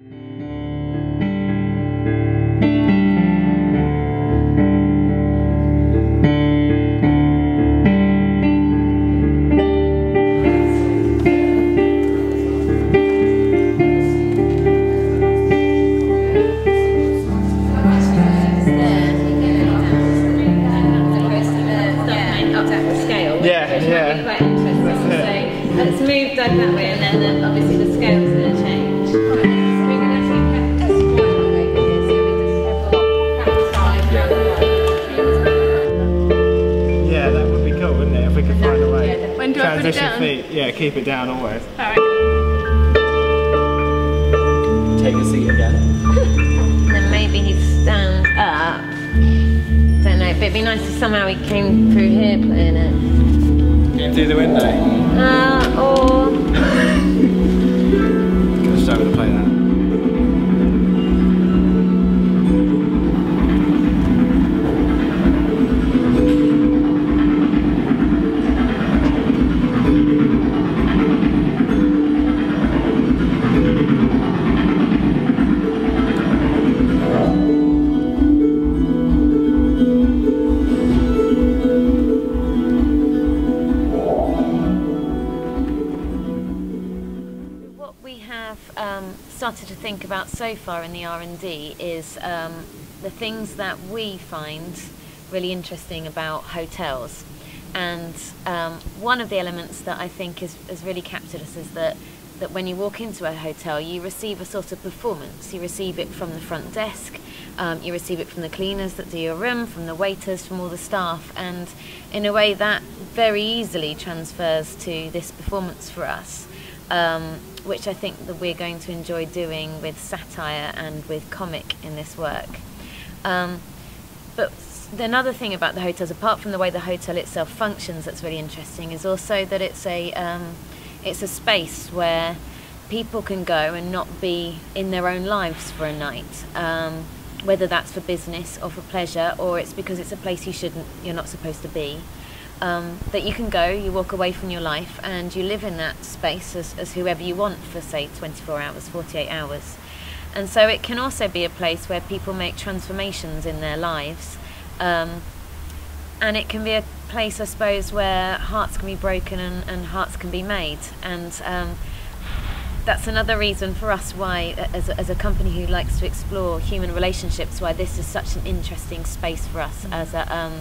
Yeah, keep it down always. Alright. Take a seat again. Then maybe he stands up. Don't know, but it'd be nice if somehow he came through here playing it. In through the window. Uh, or think about so far in the R&D is um, the things that we find really interesting about hotels. And um, one of the elements that I think is, has really captured us is that, that when you walk into a hotel, you receive a sort of performance. You receive it from the front desk, um, you receive it from the cleaners that do your room, from the waiters, from all the staff, and in a way that very easily transfers to this performance for us um, which I think that we're going to enjoy doing with satire and with comic in this work. Um, but another thing about the hotels, apart from the way the hotel itself functions, that's really interesting, is also that it's a um, it's a space where people can go and not be in their own lives for a night. Um, whether that's for business or for pleasure, or it's because it's a place you shouldn't, you're not supposed to be um, that you can go, you walk away from your life, and you live in that space as, as whoever you want for, say, 24 hours, 48 hours. And so it can also be a place where people make transformations in their lives. Um, and it can be a place, I suppose, where hearts can be broken and, and hearts can be made. And um, that's another reason for us why, as a, as a company who likes to explore human relationships, why this is such an interesting space for us. As a, um,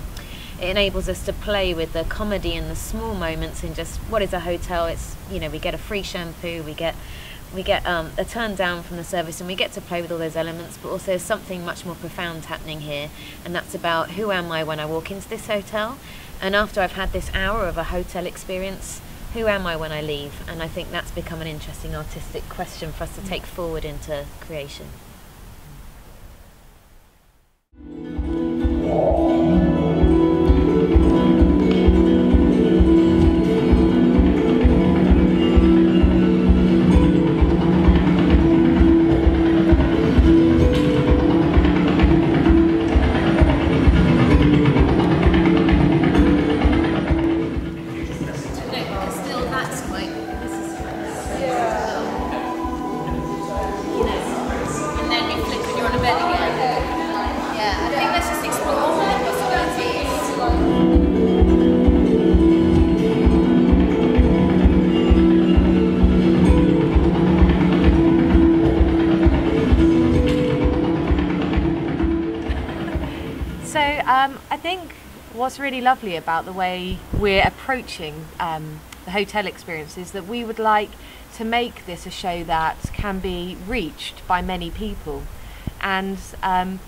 it enables us to play with the comedy and the small moments in just what is a hotel. It's you know we get a free shampoo, we get we get um, a turn down from the service, and we get to play with all those elements. But also something much more profound happening here, and that's about who am I when I walk into this hotel, and after I've had this hour of a hotel experience who am I when I leave? And I think that's become an interesting artistic question for us to take forward into creation. So um, I think what's really lovely about the way we're approaching um, the hotel experience is that we would like to make this a show that can be reached by many people. And um,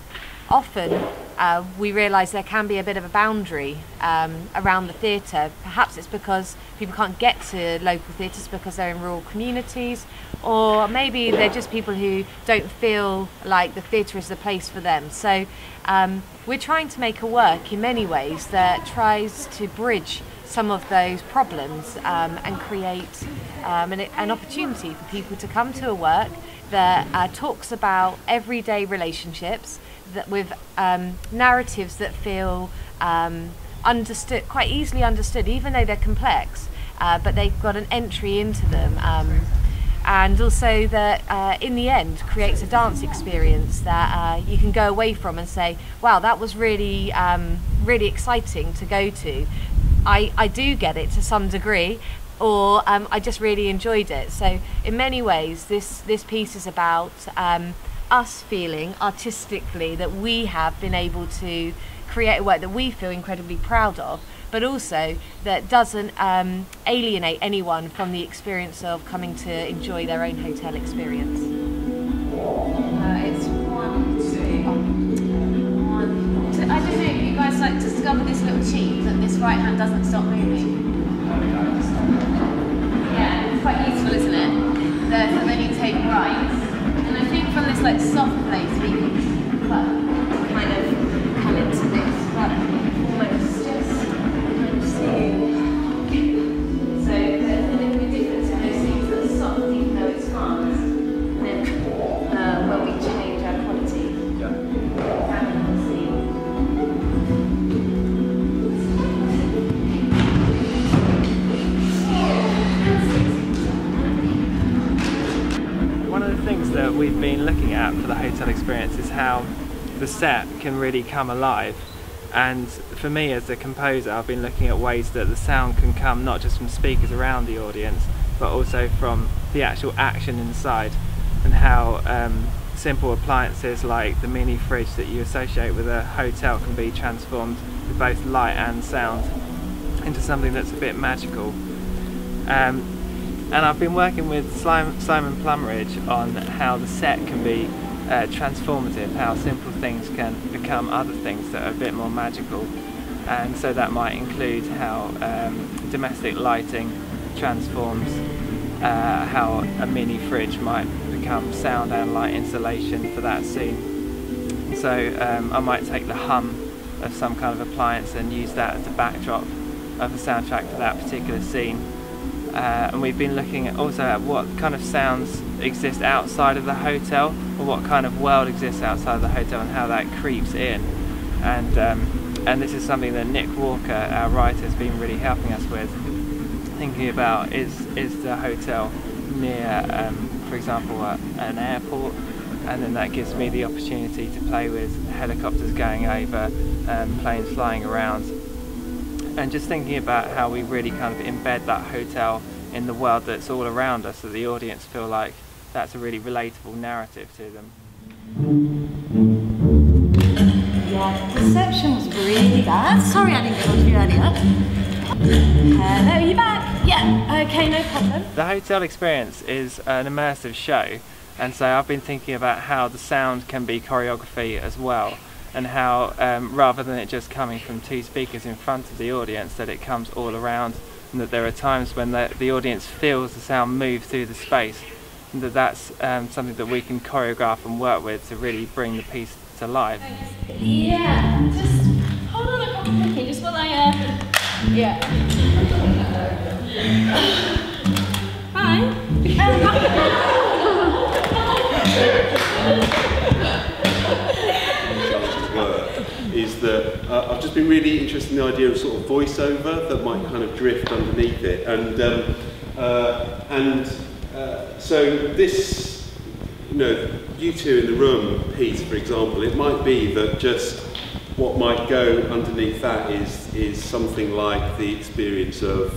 often uh, we realise there can be a bit of a boundary um, around the theatre. Perhaps it's because people can't get to local theatres because they're in rural communities, or maybe they're just people who don't feel like the theatre is the place for them. So um, we're trying to make a work in many ways that tries to bridge some of those problems um, and create um, an, an opportunity for people to come to a work that uh, talks about everyday relationships that with um, narratives that feel um, understood, quite easily understood, even though they're complex, uh, but they've got an entry into them. Um, and also that uh, in the end creates a dance experience that uh, you can go away from and say, wow, that was really, um, really exciting to go to. I, I do get it to some degree, or um, I just really enjoyed it. So in many ways, this this piece is about um, us feeling artistically that we have been able to create a work that we feel incredibly proud of, but also that doesn't um, alienate anyone from the experience of coming to enjoy their own hotel experience. Uh, it's one, two, one, two. I don't know, you guys like discover this little cheat that this right hand doesn't stop moving. Yeah, it's quite useful, isn't it? There, and then you take right. And I think from this like soft place we can kind of come into this almost for experience is how the set can really come alive. And for me as a composer, I've been looking at ways that the sound can come not just from speakers around the audience, but also from the actual action inside, and how um, simple appliances like the mini fridge that you associate with a hotel can be transformed with both light and sound into something that's a bit magical. Um, and I've been working with Simon Plumridge on how the set can be uh, transformative, how simple things can become other things that are a bit more magical. And so that might include how um, domestic lighting transforms, uh, how a mini fridge might become sound and light installation for that scene. So um, I might take the hum of some kind of appliance and use that as a backdrop of the soundtrack for that particular scene. Uh, and we've been looking at also at what kind of sounds exist outside of the hotel or what kind of world exists outside the hotel and how that creeps in. And um, and this is something that Nick Walker our writer has been really helping us with thinking about is is the hotel near um, for example an airport? And then that gives me the opportunity to play with helicopters going over um, planes flying around. And just thinking about how we really kind of embed that hotel in the world that's all around us, that the audience feel like that's a really relatable narrative to them. Yeah, the reception was really bad. Sorry I didn't get on to you earlier. Hello, you back? Yeah, okay, no problem. The hotel experience is an immersive show, and so I've been thinking about how the sound can be choreography as well, and how um, rather than it just coming from two speakers in front of the audience, that it comes all around, and that there are times when the, the audience feels the sound move through the space, that that's um, something that we can choreograph and work with to really bring the piece to life. Yeah, just hold on a couple second, just while I, uh, yeah. Hi. is that uh, I've just been really interested in the idea of sort of voiceover that might kind of drift underneath it, and um, uh, and uh, so this, you know, you two in the room piece, for example, it might be that just what might go underneath that is is something like the experience of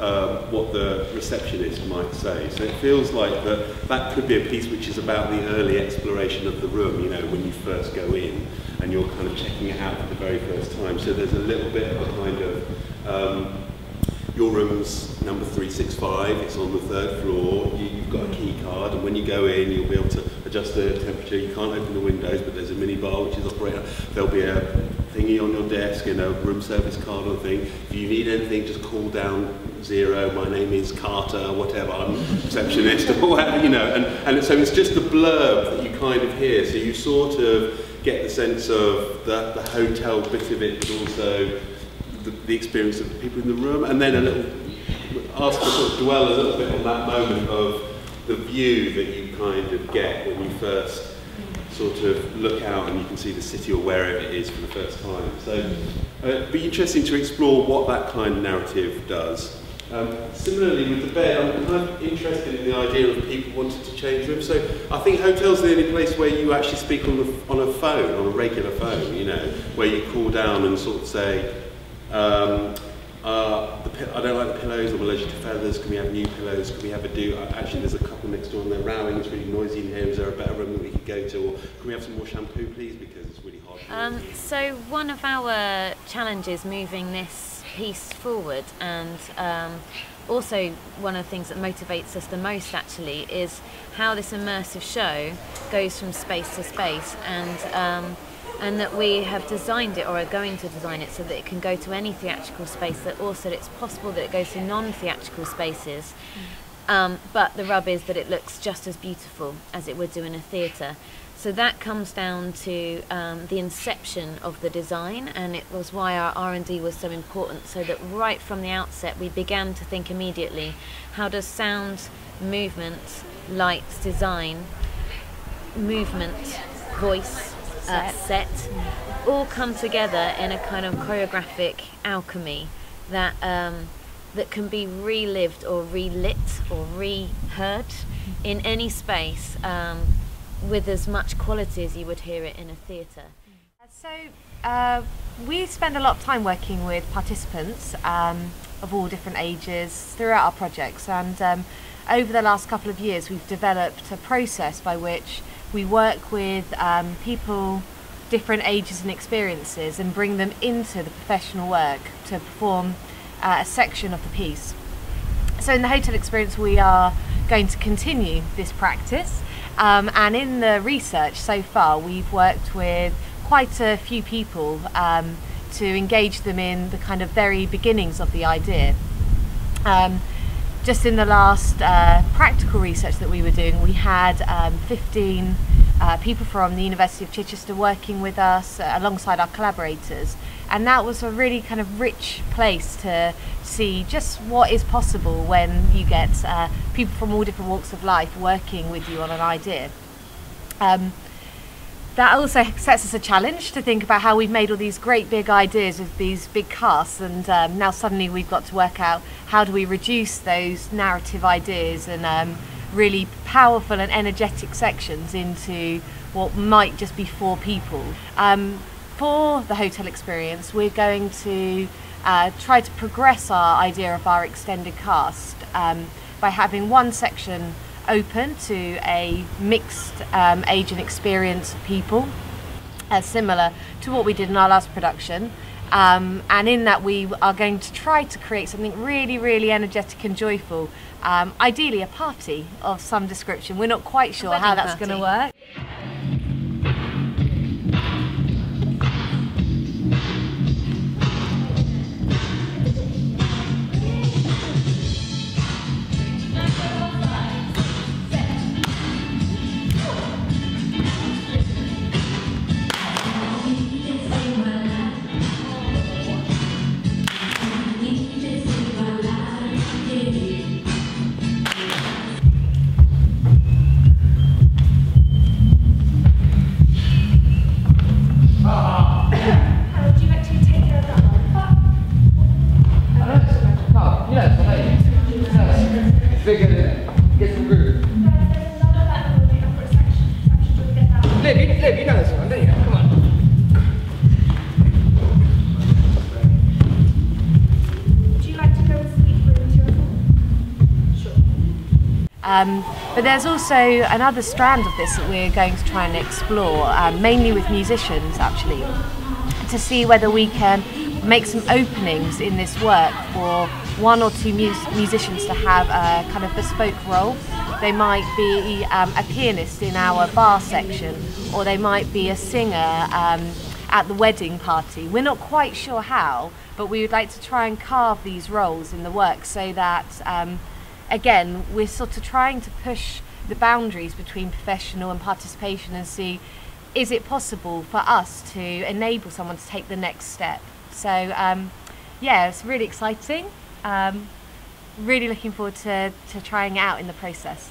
um, what the receptionist might say. So it feels like that that could be a piece which is about the early exploration of the room, you know, when you first go in and you're kind of checking it out for the very first time. So there's a little bit of a kind of, um, your room's number 365, it's on the third floor, you, you've got a key card, and when you go in, you'll be able to adjust the temperature. You can't open the windows, but there's a mini bar which is operating. There'll be a thingy on your desk, and a room service card or thing. If you need anything, just call down zero. My name is Carter, whatever. I'm receptionist or whatever, you know. And, and so it's just the blurb that you kind of hear. So you sort of get the sense of the, the hotel bit of it, but also the, the experience of the people in the room, and then a little ask to sort of dwell a little bit on that moment of the view that you kind of get when you first sort of look out and you can see the city or wherever it is for the first time. So uh, it'd be interesting to explore what that kind of narrative does. Um, similarly with the bed, I'm kind of interested in the idea of people wanting to change rooms. So I think hotels are the only place where you actually speak on, on a phone, on a regular phone, you know, where you call down and sort of say, um, uh, the, I don't like the pillows, I'm allergic to feathers, can we have new pillows, can we have a do, uh, actually there's a couple next door and they're rowing, it's really noisy in here, is there a better room that we could go to, or can we have some more shampoo please, because it's really hard. Um, so one of our challenges moving this piece forward and um, also one of the things that motivates us the most actually is how this immersive show goes from space to space. And um, and that we have designed it or are going to design it so that it can go to any theatrical space that also it's possible that it goes to non-theatrical spaces um, but the rub is that it looks just as beautiful as it would do in a theatre. So that comes down to um, the inception of the design, and it was why our R&D was so important. So that right from the outset, we began to think immediately: how does sound, movement, lights design, movement, voice, uh, set, all come together in a kind of choreographic alchemy that um, that can be relived or relit or reheard in any space um, with as much quality as you would hear it in a theatre. So uh, we spend a lot of time working with participants um, of all different ages throughout our projects, and um, over the last couple of years, we've developed a process by which we work with um, people different ages and experiences and bring them into the professional work to perform uh, a section of the piece. So in the hotel experience, we are going to continue this practice. Um, and in the research so far, we've worked with quite a few people um, to engage them in the kind of very beginnings of the idea. Um, just in the last uh, practical research that we were doing, we had um, 15 uh, people from the University of Chichester working with us uh, alongside our collaborators. And that was a really kind of rich place to see just what is possible when you get uh, people from all different walks of life working with you on an idea. Um, that also sets us a challenge to think about how we've made all these great big ideas with these big casts and um, now suddenly we've got to work out how do we reduce those narrative ideas and um, really powerful and energetic sections into what might just be four people. Um, for the hotel experience we're going to uh, try to progress our idea of our extended cast um, by having one section open to a mixed um, age and experience of people, uh, similar to what we did in our last production. Um, and in that, we are going to try to create something really, really energetic and joyful. Um, ideally, a party of some description. We're not quite sure how that's going to work. Um, but there's also another strand of this that we're going to try and explore, um, mainly with musicians actually, to see whether we can make some openings in this work for one or two mus- musicians to have a kind of bespoke role. They might be um, a pianist in our bar section, or they might be a singer um, at the wedding party. We're not quite sure how, but we would like to try and carve these roles in the work so that um, again, we're sort of trying to push the boundaries between professional and participation and see is it possible for us to enable someone to take the next step. So, um, yeah, it's really exciting. Um, really looking forward to, to trying out in the process.